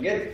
Again,